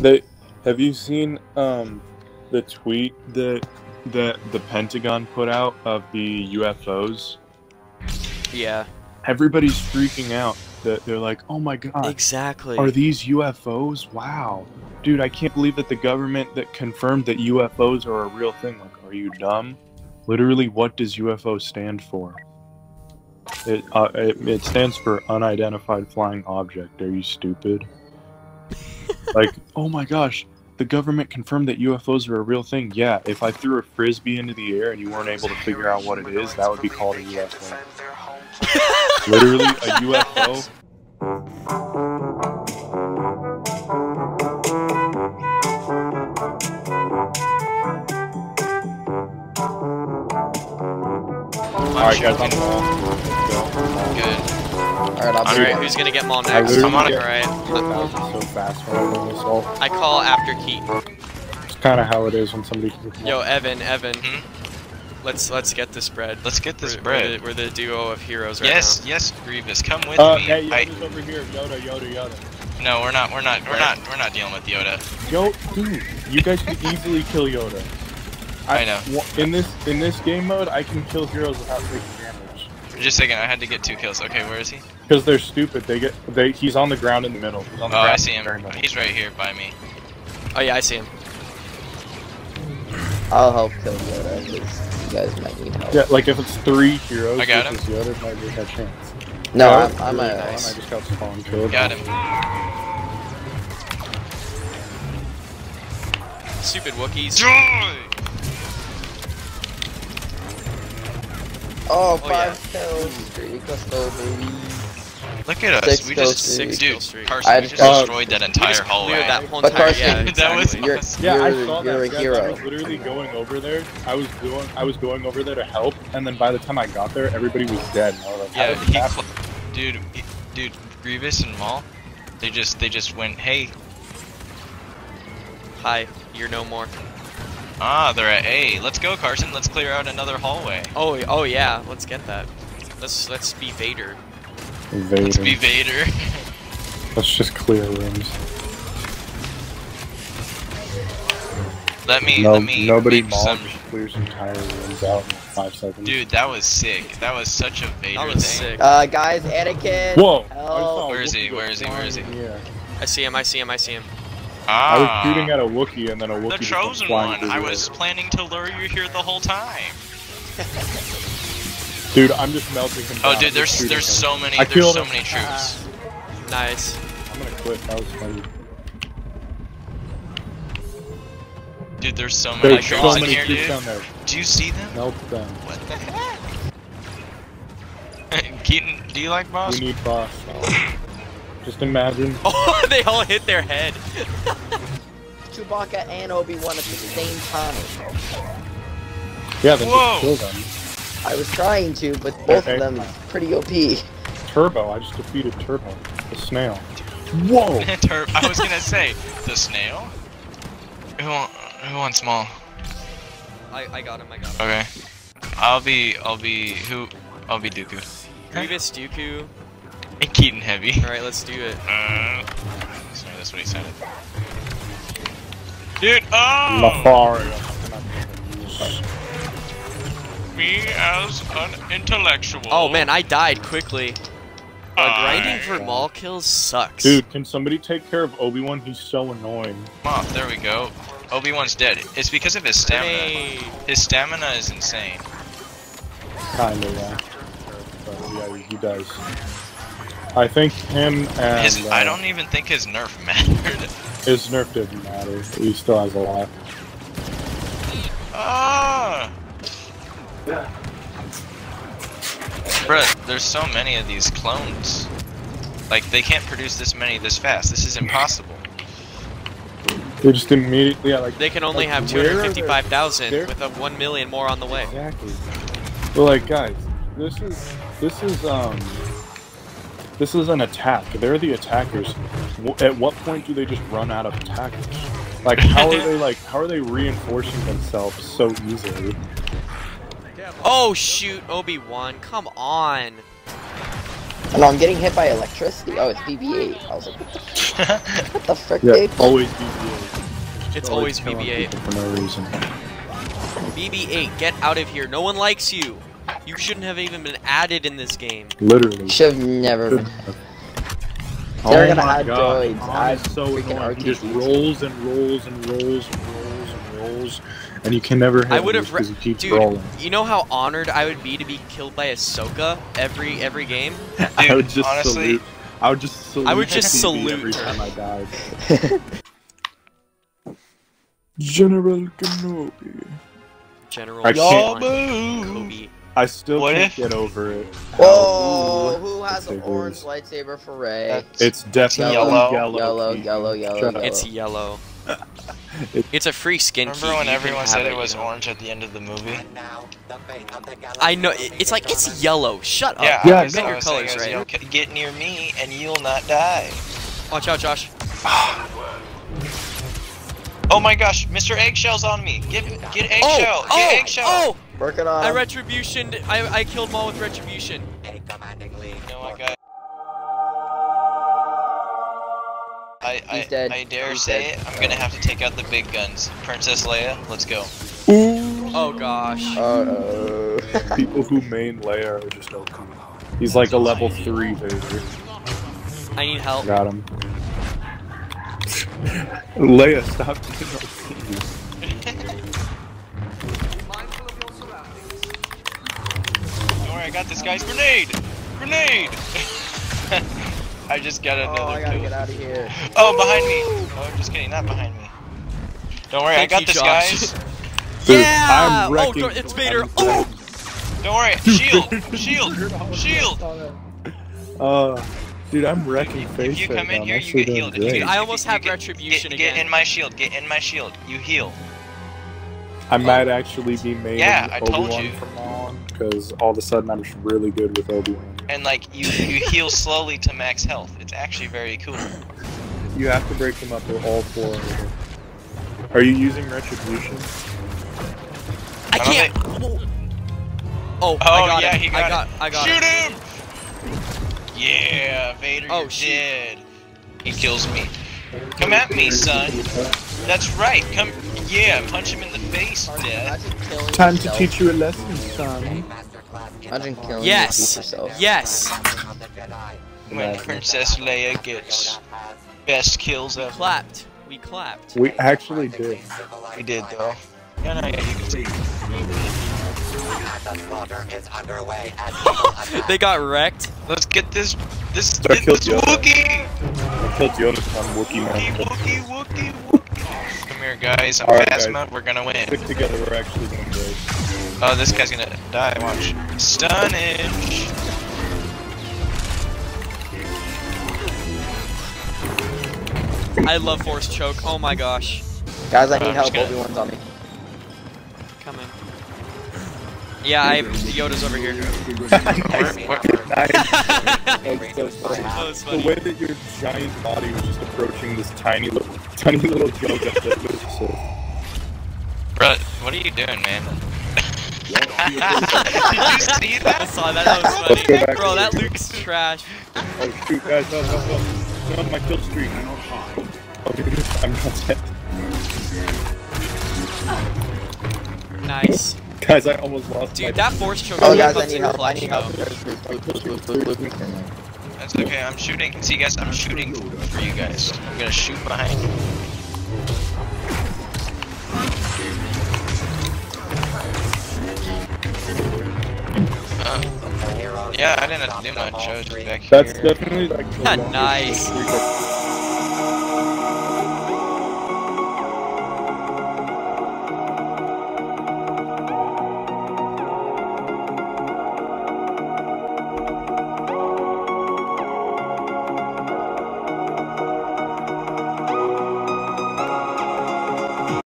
They have you seen um the tweet that that the Pentagon put out of the UFOs? Yeah. Everybody's freaking out that they're like, "Oh my god, Exactly. are these UFOs? Wow, dude, I can't believe that the government that confirmed that UFOs are a real thing. Like, are you dumb? Literally, what does UFO stand for? It uh, it, it stands for unidentified flying object. Are you stupid? Like, oh my gosh, the government confirmed that UFOs are a real thing. Yeah, if I threw a frisbee into the air and you weren't able to figure out what it is, that would be called a UFO. Literally, a UFO. Alright, guys, I'm Alright, I'll Alright, who's gonna get Maul I next? literally I'm on it. Alright. so fast when I'm doing this all. I call after Keaton. It's kind of how it is when somebody. Yo, Evan, Evan. Mhm. Let's let's get this bread. Let's get this we're, bread. We're the, we're the duo of heroes right yes, yes, Grievous, come with Uh, me. hey, I, Yoda's over here. Yoda, Yoda, Yoda. no, we're not. We're not. We're not. We're not dealing with Yoda. Yo, dude, you guys can easily kill Yoda. I know. In this in this game mode, I can kill heroes without taking damage. Just a second. I had to get two kills. Okay, where is he? Because they're stupid. They get they. He's on the ground in the middle. He's on the Oh, ground I see him. the very middle. He's right here by me. Oh yeah, I see him. I'll help kill Yoda, because you guys might need help. Yeah, like if it's three heroes I got him. versus Yoda, might be a chance. No, Yeah, I'm, that's I'm really a... nice. I just got spawn killed. Got him. Stupid Wookiees. Joy! Oh, Oh, five yeah. kills streak, let's go, baby. Look at us. Six we just. Six dude, kill streak. Carson. I we just just got- destroyed that entire just hallway. that whole But entire Carson, yeah, that was exactly. You're, awesome. Yeah, I you're, saw you're that. a guys. I hero. was literally going over there. I was doing. I was going over there to help, and then by the time I got there, everybody was dead. Was like, Yeah, he, happen? dude, he- dude, Grievous and Maul, they just they just went, hey, Hi, you're no more. Ah, they're at A. Let's go, Carson. Let's clear out another hallway. Oh oh yeah, let's get that. Let's let's be Vader. Let's be Vader. Vader. Let's just clear rooms. let me No, let me nobody make some. clears entire rooms out in five seconds. Dude, that was sick. That was such a Vader That was thing. sick. Uh, guys, Anakin. Whoa! I Help. Where is he? Where is he? Where is he? flying in the air. I see him. I see him. I see him. Ah, I was shooting at a Wookiee, and then a Wookiee the just went chosen flying one. I was planning to lure you here the whole time. Dude, I'm just melting him Oh, down. dude, there's there's him. so many I there's so him. many troops. Nice. I'm gonna quit. That was funny. Dude, there's so many There's troops so in here, dude. down there. Do you see them? Melt them. What the heck? Keaton, do you like boss? We need boss. Just imagine. Oh, they all hit their head. Chewbacca and Obi-Wan at the same time. Yeah, then Whoa. just kill them. I was trying to, but both Okay. of them pretty OP. Turbo. I just defeated Turbo, the snail. Whoa! Tur- I was gonna say the snail. Who, want, who wants small? I, I got him. I got him. Okay, I'll be I'll be who? I'll be Dooku. Grievous, Dooku. And Keaton heavy. All right, let's do it. Uh, sorry, that's what he sounded. Dude, oh! Lafaria. Me as an intellectual. Oh man, I died quickly. Uh, grinding for Maul kills sucks. Dude, can somebody take care of Obi Wan? He's so annoying. Oh, there we go. Obi Wan's dead. It's because of his stamina. Hey. His stamina is insane. Kinda, yeah. But yeah, he does. I think him and His uh, I don't even think his nerf mattered. his nerf didn't matter. He still has a lot. Ah. Bruh, there's so many of these clones. Like they can't produce this many this fast. This is impossible. They just immediately, yeah, like They can only Like, have where are they- 255,000 with a 1 million more on the way. Exactly. But like, guys, this is this is um this is an attack. They're the attackers. At what point do they just run out of attackers? Like, how are they like? How are they reinforcing themselves so easily? Oh shoot, Obi-Wan, come on. No, I'm getting hit by electricity. Oh, it's BB-8. I was like, what the, what the frick, Yeah, Dave? always BB-8. It's always killing BB-8. for no reason. BB-8, get out of here. No one likes you. You shouldn't have even been added in this game. Literally. Should have never been. Oh They're gonna my add God. droids, Han add is so freaking annoying. He just rolls and rolls and rolls and rolls and rolls, and you can never hit I would him have, because he keeps dude. rolling. You know how honored I would be to be killed by Ahsoka every every game. I would just honestly- salute. I would just salute. I would just salute every time I died. General Kenobi. General I Sean can't- Kobe. I still What can't if- get over it. Whoa! Who has an orange lightsaber for Rey? It's definitely yellow. yellow. Yellow, yellow, yellow, yellow. It's yellow. It's a free skin Remember key. when everyone said it, it was you orange at the end of the movie? I know. It's like it's yellow. Shut up. Yeah, Yeah, I Get your colors I right. "Yo, Get near me and you'll not die. Watch out, Josh. Oh my gosh, Mr. Eggshell's on me. Get get oh, eggshell. Oh, get oh, eggshell. oh! Working on. I him. retribution. I I killed Maul with retribution. You know what, guys? I, I, He's dead. I dare He's say dead. it. I'm gonna have to take out the big guns. Princess Leia, let's go. Oh gosh. Uh oh. People who main Leia are just OP. He's like a level three Vader. I need help. Got him. Leia, stop being OP. got this guy's grenade. Grenade. I just got another Oh, I gotta kill. get out of here. Oh, behind me. Oh, I'm just kidding, not behind me. Don't worry, Thank I got this, Josh. guys. Dude, yeah! I'm oh, wrecking- Dor- it's Vader. Oh! Don't worry, shield, shield, shield. Uh, dude, I'm wrecking If face you right come in now. here, I'm you get healed. If great. you, I almost you have get- retribution get, Get again. in my shield. Get in my shield. You heal. I might actually be made Yeah, I told Obi-Wan you. from now on because all of a sudden I'm really good with Obi-Wan. And like you, you heal slowly to max health. It's actually very cool. You have to break them up with all four of them. Are you using Retribution? I I can't. Oh, Oh I oh, got yeah, it. he got, I got. it. I got Shoot it. him! Yeah, Vader, Oh, you're shoot. dead. He kills me. Come at me, son. That's right. Come. Yeah, punch him in the face, death. Imagine killing Time to teach you a lesson, son. Imagine killing Yes. yourself. Yes. When Princess Leia gets best kills ever. Clapped. We clapped. We actually did. We did though. Yeah, no, yeah, you can see. They got wrecked. Let's get this. This. I Get killed this Yoda. Wookie. I killed Yoda on Wookiee Wookie, Man. Wookie, Wookie, Wookie. Come here, guys. I'm Alright, guys. We're gonna win. Stick together, we're actually doing great. Oh, this guy's gonna die. Watch. Stunnage. I love force choke. Oh my gosh. Guys, I need I'm help. just gonna- Obi-Wan's on me. Coming. Yeah, I Yoda's over here. Where, where, Nice. that That's so funny. was The way that your giant body was just approaching this tiny little, tiny little Yoda, that was so. bro, what are you doing, man? Did you see I that? saw that. That was funny. Bro, that Luke's trash. Oh shoot, guys, no, no, no. No, my kill streak. Oh, dude, I'm not dead. Nice. Guys, I almost lost Dude, my that force choke Oh, guys, I need in help. I need help. That's okay. I'm shooting. See, guys, I'm shooting for you guys. I'm gonna shoot behind you. Uh, yeah, I didn't have to do much. I was back here. That's definitely like Nice. kill streak I've